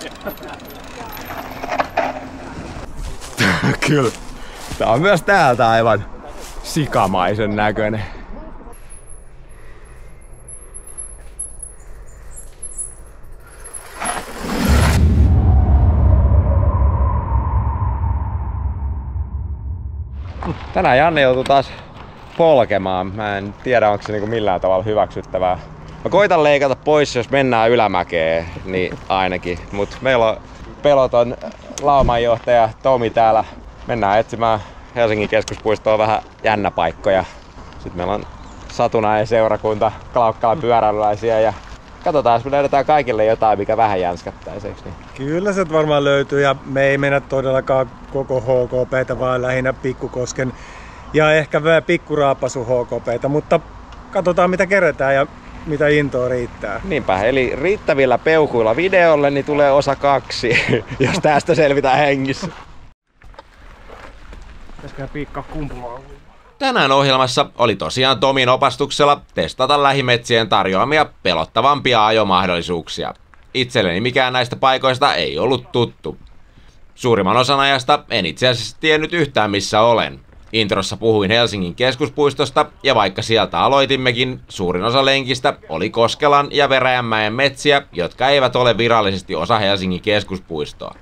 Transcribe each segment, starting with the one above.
Kyllä. Tää on myös täältä aivan sikamaisen näköinen. Tänään Janne joutui taas polkemaan. Mä en tiedä, onko se niinku millään tavalla hyväksyttävää. Mä koitan leikata pois, jos mennään ylämäkeen, niin ainakin. Mut meillä on peloton laumanjohtaja Tomi täällä. Mennään etsimään Helsingin keskuspuistoon vähän jännä paikkoja. Sitten meillä on satunnainen seurakunta, Klaukkalan pyöräilyläisiä ja katsotaan, jos me löydetään kaikille jotain, mikä vähän jänskättäisi. Niin? Kyllä se varmaan löytyy ja me ei mennä todellakaan koko HKPtä, vaan lähinnä Pikkukosken ja ehkä vähän pikkuraapasu HKPtä, mutta katsotaan mitä kerätään ja mitä intoa riittää. Niinpä, eli riittävillä peukuilla videolle niin tulee osa kaksi, jos tästä selvitään hengissä. Pitäisikö piikkaa kumpulaa Tänään ohjelmassa oli tosiaan Tomin opastuksella testata lähimetsien tarjoamia pelottavampia ajomahdollisuuksia. Itselleni mikään näistä paikoista ei ollut tuttu. Suurimman osan ajasta en itse asiassa tiennyt yhtään missä olen. Introssa puhuin Helsingin keskuspuistosta ja vaikka sieltä aloitimmekin, suurin osa lenkistä oli Koskelan ja Veräjänmäen metsiä, jotka eivät ole virallisesti osa Helsingin keskuspuistoa.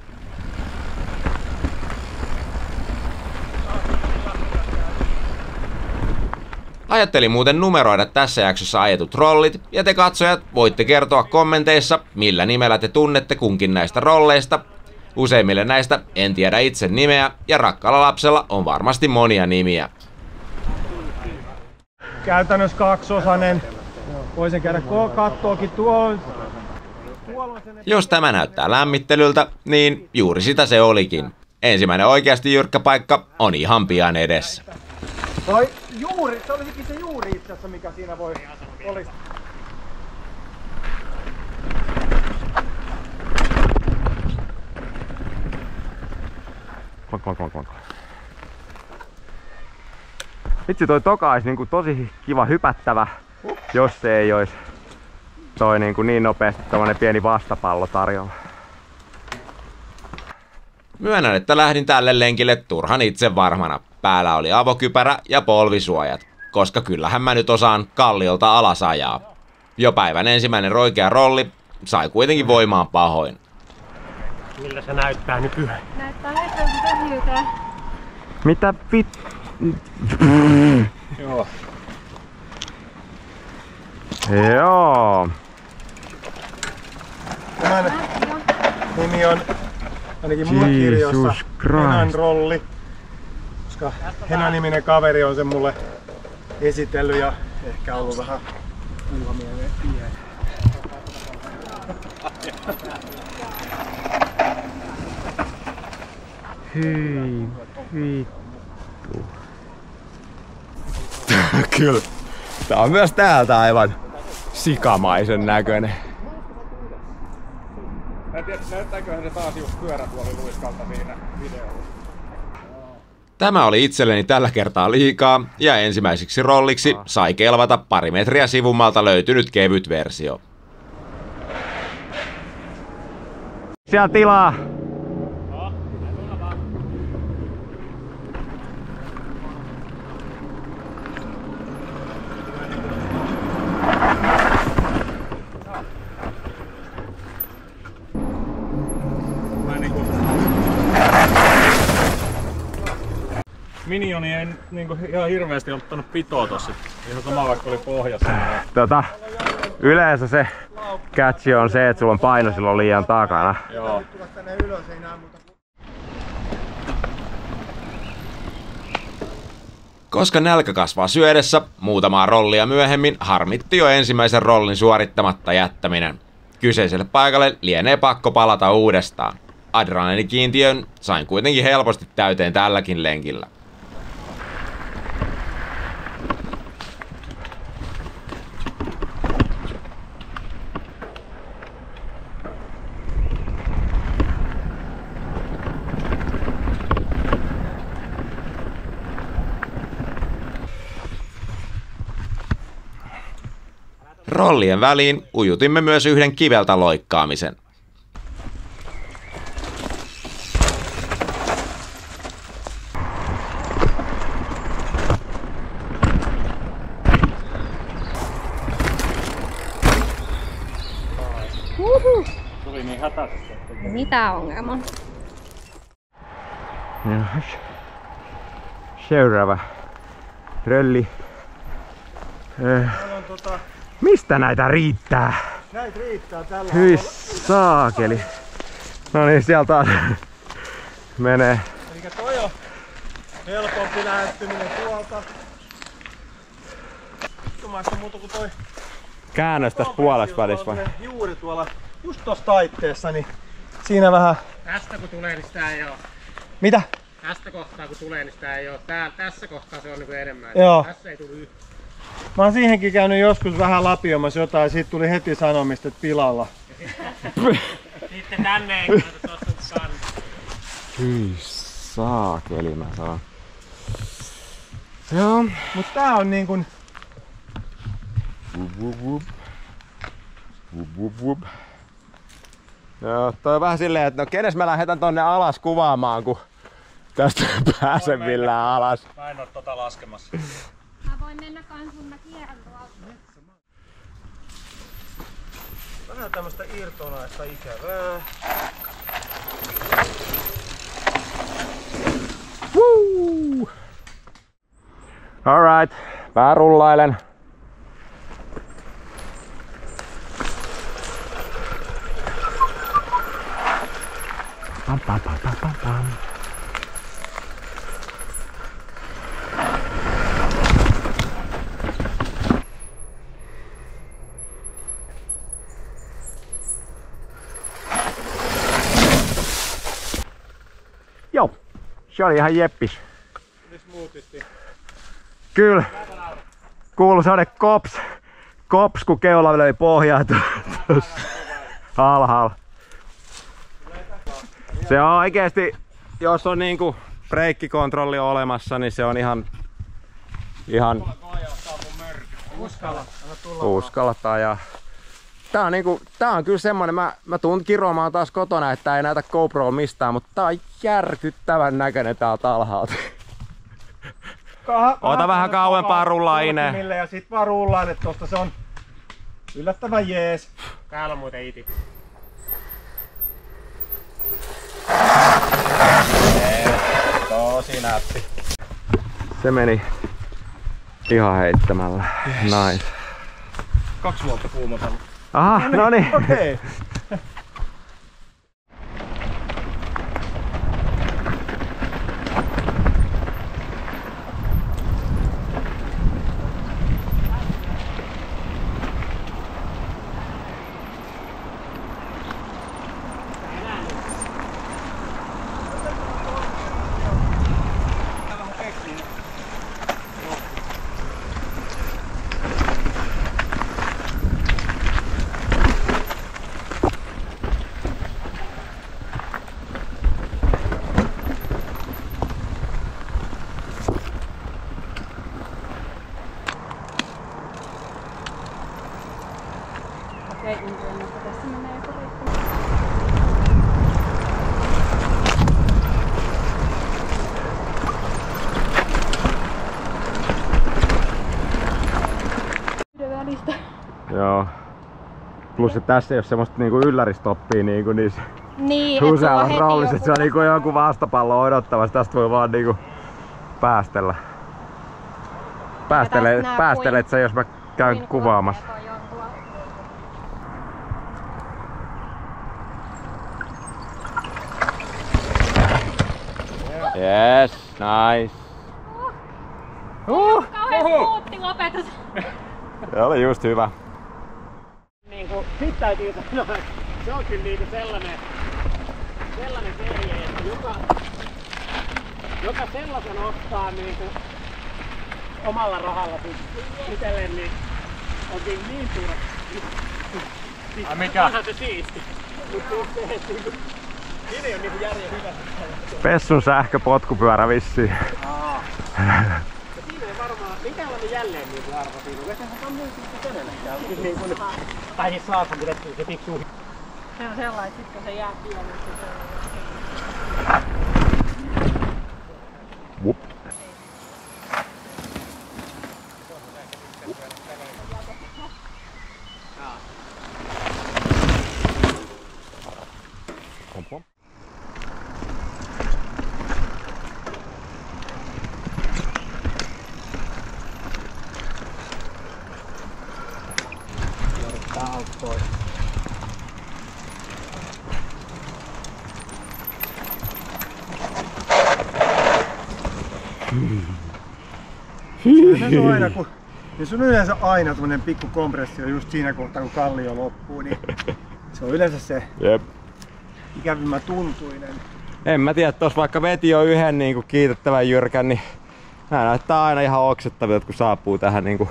Ajattelin muuten numeroida tässä jaksossa ajetut rollit, ja te katsojat voitte kertoa kommenteissa, millä nimellä te tunnette kunkin näistä rolleista. Useimmille näistä en tiedä itse nimeä, ja rakkaalla lapsella on varmasti monia nimiä. Käytännössä kaksosainen. Voisin käydä kattoakin tuolla. Jos tämä näyttää lämmittelyltä, niin juuri sitä se olikin. Ensimmäinen oikeasti jyrkkä paikka on ihan pian edessä. Toi juuri, se olisikin se juuri itse asiassa, mikä siinä voi olisi. Konk, konk, konk, konk. Vitsi toi toka olisi niinku tosi kiva hypättävä, jos se ei olisi toi niinku niin nopeasti tommonen pieni vastapallo tarjolla. Myönnän, että lähdin tälle lenkille turhan itse varmana. Päällä oli avokypärä ja polvisuojat, koska kyllähän mä nyt osaan kalliolta alas ajaa. Jo päivän ensimmäinen roikea rolli sai kuitenkin voimaan pahoin. Millä se näyttää nykyään? Näyttää veteltä Mitä vit... Joo. Joo. Tämän nimi on ainakin mun Jesus kirjoissa Christ. Henan rolli. Koska Hena-niminen kaveri on sen mulle esitellyt ja ehkä ollut vähän kuivamieleen tie. Hyi vittu. Kyllä. Tää on myös täältä aivan sikamaisen näköinen. Mä en tiedä, näyttääköhän se taas just pyörätuoli luiskalta siinä videolla. Tämä oli itselleni tällä kertaa liikaa, ja ensimmäiseksi rolliksi sai kelvata pari metriä sivummalta löytynyt kevyt versio. Siellä tilaa. Minioni ei niinku ihan hirveästi ottanut pitoa tossa. Ihan sama vaikka oli pohjassa. Tota, yleensä se catch on se, että sulla on paino silloin liian takana. Joo. Koska nälkä kasvaa syödessä, muutamaa rollia myöhemmin harmitti jo ensimmäisen rollin suorittamatta jättäminen. Kyseiselle paikalle lienee pakko palata uudestaan. Adrenaliinikiintiön sain kuitenkin helposti täyteen tälläkin lenkillä. Rollien väliin ujutimme myös yhden kiveltä loikkaamisen. Uhuh. Mitä ongelma? Seuraava rölli. Eh. Täällä on tota mistä näitä riittää? näitä riittää tällä Hyi saakeli. No niin, sieltä taas menee. Eli toi on helpompi lähestyminen tuolta. Tumasta muuta kuin toi Käännös tässä puolessa välissä vai? Juuri tuolla, just tossa taitteessa, niin siinä vähän... Tästä kun tulee, niin sitä ei oo. Mitä? Tästä kohtaa kun tulee, niin sitä ei oo. Tää, tässä kohtaa se on niinku enemmän. Joo. Tässä ei tule yhtään. Mä oon siihenkin käynyt joskus vähän lapiomassa jotain, siitä tuli heti sanomista, että pilalla. Sitten tänne ei kantaa. Hyi saakeli mä sanon. Joo. Mut tää on niin wup, wup. Joo, toi on vähän silleen, että no kenes mä lähetän tonne alas kuvaamaan, kun tästä ei pääse millään alas. Mä en oo tota laskemassa. Kans, kun mä tuolta. Vähän tämmöstä irtonaista ikävää. Woo! Alright, mä rullailen. Pam, pam, pam, pam, pam, pam. Joo, se oli ihan jeppis. Kyllä. Kuuluu sellainen kops, kops kun keula löi pohjaa tu- tuossa alhaalla. Se on oikeesti, jos on niinku breikkikontrolli olemassa, niin se on ihan, ihan uskaltaa ajaa. Tää on, niinku, tää on kyllä semmonen, mä, mä tuun kiroamaan taas kotona, että ei näytä GoPro mistään, mutta tää on järkyttävän näköinen täältä alhaalta. Ka- Ota vähän kauempaa rullaa Ine. Polkimille Ja sit vaan rullaan, että tosta se on yllättävän jees. Täällä on muuten iti. Tosi nätti. Se meni ihan heittämällä. Nice. Kaksi vuotta kuumotellut. Aha, no niin. Okei. Okei, niin tässä menee joku reitti. Yhden välistä. Joo. Plus että tässä ei ole semmoista niinku ylläristoppia niinku niissä Niin, usealla roolissa, että se on niinku joku vastapallo odottamassa. Tästä voi vaan niinku päästellä. Päästele, nää päästelet sä, jos mä käyn kuin kuvaamassa. Yes, nice. Uh, Kauhean smoothi lopetus. se oli just hyvä. Niinku, sit täytyy sanoa, että se on kyllä niinku sellainen, sellainen serie, että joka, joka sellaisen ottaa niinku omalla rahalla siis itselleen, niin on kyllä niin turha. Siis, Ai mikä? Onhan se siisti. Mutta siis se, että niinku, idea on niinku järjen hyvä. Pessun sähköpotkupyörä vissiin. Ja siinä ei varmaan, minkälainen jälleen niinku arvo siinä on. Eihän se on niin sitten ajde svakom da se tek suhi. Evo, žela, tiska da ja pijem. Se on aina, kun, niin se on yleensä aina tämmönen pikku kompressio just siinä kohtaa, kun kallio loppuu, niin se on yleensä se Jep. ikävimmän tuntuinen. En mä tiedä, tos vaikka veti jo yhden niinku kiitettävän jyrkän, niin nää näyttää aina ihan oksettavilta, kun saapuu tähän niinku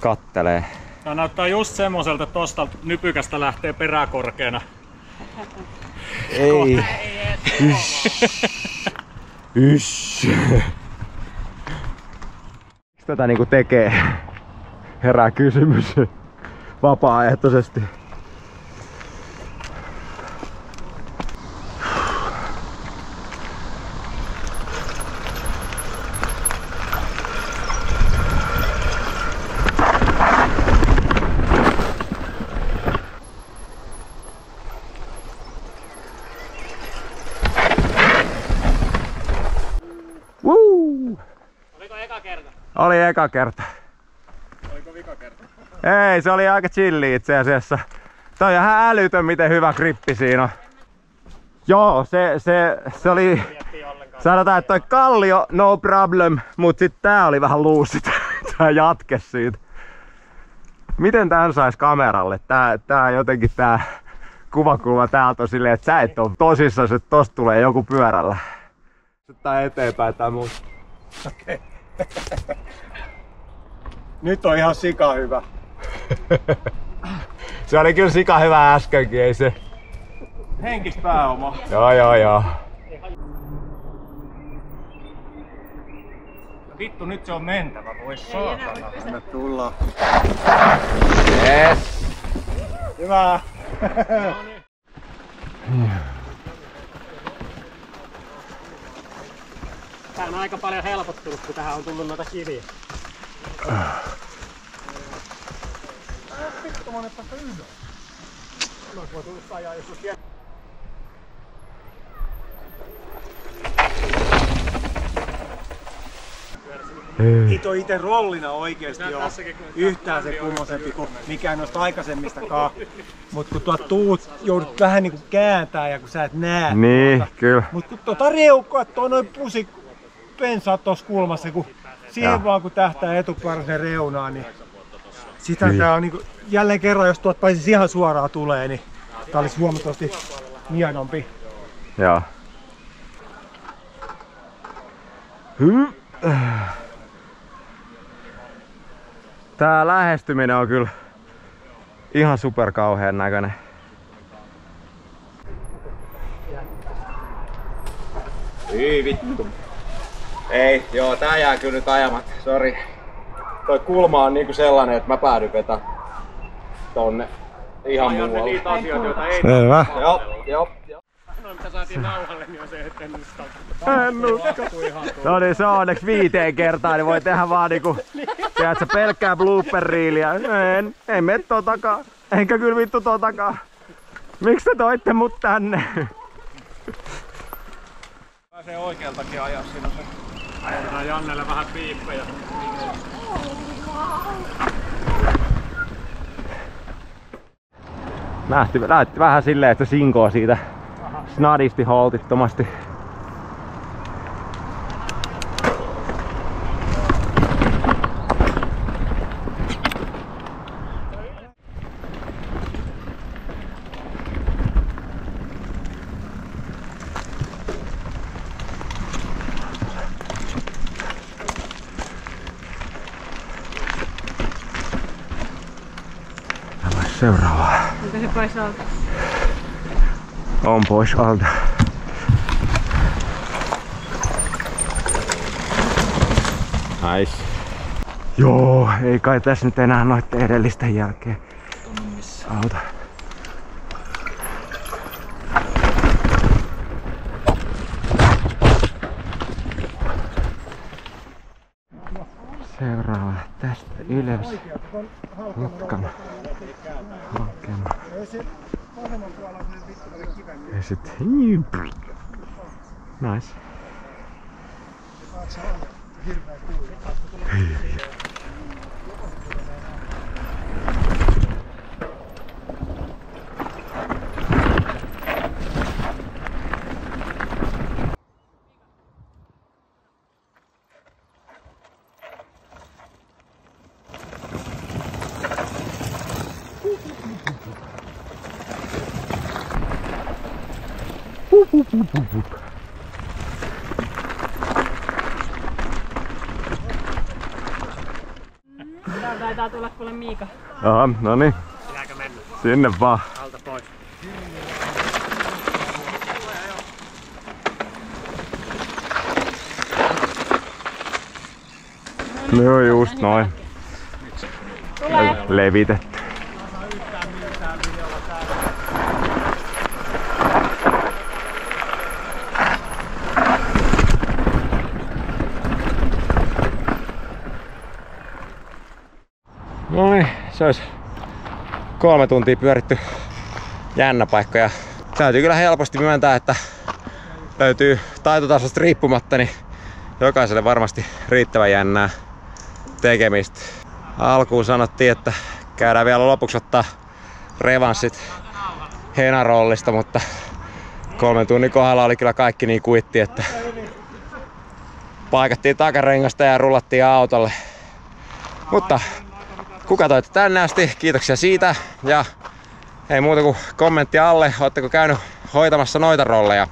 kattelee. Tää näyttää just semmoiselta, että tosta nypykästä lähtee peräkorkeana. Ei. Ysh. Ysh. Tätä niinku tekee? Herää kysymys. Vapaaehtoisesti. Woo! Oliko eka kerta? Oli eka kerta. Oliko vika kerta? Ei, se oli aika chilli itse asiassa. Toi on ihan älytön, miten hyvä grippi siinä on. Joo, se, se, se oli... Sanotaan, että toi kallio, no problem, mut sit tää oli vähän luussi, tää jatke siitä. Miten tän sais kameralle? Tää, tää jotenkin tää kuvakulma täältä on silleen, että sä et oo tosissaan, että tosta tulee joku pyörällä. Tää eteenpäin tää mun. Nyt on ihan sika hyvä. Se oli kyllä sika hyvä äskenkin, ei se. Henkistä pääoma. Joo joo joo. Vittu, nyt se on mentävä, voi saatana. Anna tulla. Yes. Hyvä. Tää on aika paljon helpottunut, kun tähän on tullut noita kiviä. Hito itse rollina oikeesti on yhtään se kummosempi kuin mikään noista aikaisemmistakaan. Mut kun tuot tuut, joudut vähän niinku kääntää ja kun sä et näe. Niin, kyllä. Mut kun tuota reukkoa, tuo noin pusi pensaat tuossa kulmassa, kun siihen vaan kun tähtää etuparsen reunaan, niin sitä tää on niinku, jälleen kerran, jos tuot pääsisi ihan suoraan tulee, niin tää olisi huomattavasti miedompi. Joo. Hy. Tää lähestyminen on kyllä ihan super kauhean näköinen. Hyi vittu. Ei, joo, tää jää kyllä nyt ajamatta, sori. Toi kulma on niinku sellainen, että mä päädyn vetää tonne ihan Ajan ne muualle. niitä asioita, joita ei Selvä. Joo, joo, mitä saatiin nauhalle, niin on se, että en uskalla. En No niin, se on onneksi viiteen kertaan, niin voi tehdä vaan niinku, tiedätkö, pelkkää blooper reeliä. En, en mene tuon takaa. Enkä kyllä vittu tuon takaa. Miksi te toitte mut tänne? Pääsee oikealtakin ajaa siinä se. Otetaan Jannelle vähän piippejä. Nähti, näytti vähän silleen, että sinkoo siitä snadisti holtittomasti. Seuraava. Onko se pois alta? On pois alta. Nice. Joo, ei kai tässä nyt enää noitten edellisten jälkeen auta. Seuraava tästä ylös. Mutkan hakemaan. Ja sit... Nice. Täällä taitaa tulla kuule Miika. Aha, no niin. Pitääkö mennä Sinne vaan. alta pois? No just noin. Tulee! Levitetty. Noin, se olisi kolme tuntia pyöritty jännä paikka ja täytyy kyllä helposti myöntää, että löytyy taitotasosta riippumatta, niin jokaiselle varmasti riittävän jännää tekemistä. Alkuun sanottiin, että käydään vielä lopuksi ottaa revanssit Henarollista, mutta kolmen tunnin kohdalla oli kyllä kaikki niin kuitti, että paikattiin takarengasta ja rullattiin autolle. Mutta kuka toitte tänne asti, kiitoksia siitä. Ja ei muuta kuin kommenttia alle, ootteko käynyt hoitamassa noita rolleja.